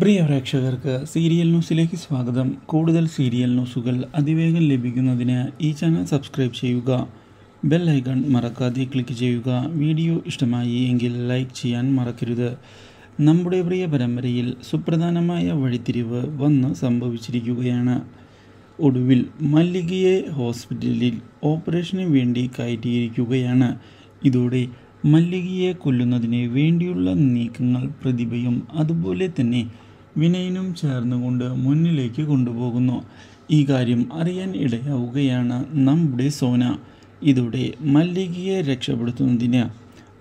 പ്രിയ പ്രേക്ഷകർക്ക് സീരിയൽ ന്യൂസിലേക്ക് സ്വാഗതം. കൂടുതൽ സീരിയൽ ന്യൂസുകൾ അതിവേഗം ലഭിക്കുന്നതിന് ഈ ചാനൽ സബ്സ്ക്രൈബ് ചെയ്യുക. ബെൽ ഐക്കൺ മറക്കാതെ ക്ലിക്ക് ചെയ്യുക. വീഡിയോ ഇഷ്ടമായി എങ്കിൽ ലൈക്ക് ചെയ്യാൻ മറക്കരുത്. നമ്മുടെ പ്രിയ പരമ്പരയിൽ സുപ്രധാനമായ വഴിത്തിരിവ് വന്ന് സംഭവിച്ചിരിക്കുകയാണ്. ഒടുവിൽ മല്ലികയെ ഹോസ്പിറ്റലിൽ ഓപ്പറേഷന് വേണ്ടി കയറ്റിയിരിക്കുകയാണ്. ഇതോടെ മല്ലികയെ കൊല്ലുന്നതിന് വേണ്ടിയുള്ള നീക്കങ്ങൾ പ്രതിഭയും അതുപോലെ തന്നെ വിനയനും ചേർന്നുകൊണ്ട് മുന്നിലേക്ക് കൊണ്ടുപോകുന്നു. ഈ കാര്യം അറിയാൻ ഇടയാവുകയാണ് നമ്മുടെ സോന. ഇതോടെ മല്ലികയെ രക്ഷപ്പെടുത്തുന്നതിന്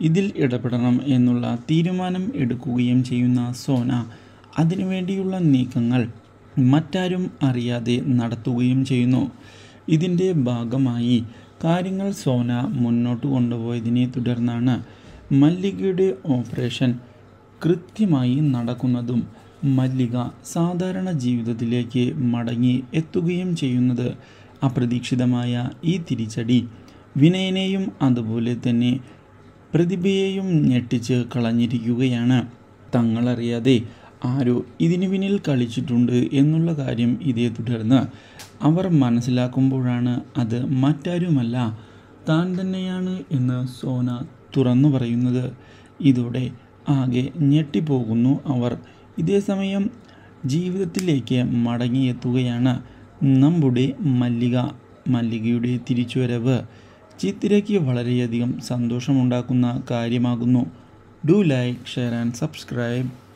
ഇതിൽ ഇടപെടണം എന്നുള്ള തീരുമാനം എടുക്കുകയും ചെയ്യുന്ന സോന. അതിനുവേണ്ടിയുള്ള നീക്കങ്ങൾ മറ്റാരും അറിയാതെ നടത്തുകയും ചെയ്യുന്നു. ഇതിന്റെ ഭാഗമായി കാര്യങ്ങൾ സോന മുന്നോട്ട് കൊണ്ടുപോയതിനെ തുടർന്നാണ് മല്ലികയുടെ ഓപ്പറേഷൻ കൃത്യമായി നടക്കുന്നതും മല്ലിക സാധാരണ ജീവിതത്തിലേക്ക് മടങ്ങി എത്തുകയും ചെയ്യുന്നത് അപ്രതീക്ഷിതമായ ഈ തിരിച്ചടി വിനയനെയും അതുപോലെ തന്നെ പ്രതിഭയെയും ഞെട്ടിച്ച് കളഞ്ഞിരിക്കുകയാണ്. തങ്ങളറിയാതെ ആരോ ഇതിനു പിന്നിൽ കളിച്ചിട്ടുണ്ട് എന്നുള്ള കാര്യം ഇതേ തുടർന്ന് അവർ മനസ്സിലാക്കുമ്പോഴാണ് അത് മറ്റാരുമല്ല താൻ തന്നെയാണ് എന്ന് സോന തുറന്നു പറയുന്നത്. ഇതോടെ ആകെ ഞെട്ടിപ്പോകുന്നു അവർ. ഇതേസമയം ജീവിതത്തിലേക്ക് മടങ്ങിയെത്തുകയാണ് നമ്മുടെ മല്ലിക. മല്ലികയുടെ തിരിച്ചുവരവ് ചിത്രയ്ക്ക് വളരെയധികം സന്തോഷമുണ്ടാക്കുന്ന കാര്യമാകുന്നു. Do like share and subscribe.